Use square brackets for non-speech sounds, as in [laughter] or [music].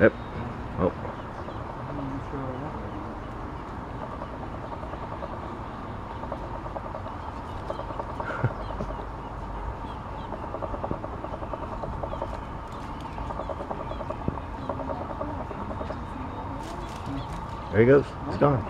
Yep. Oh. [laughs] There he goes. It's gone.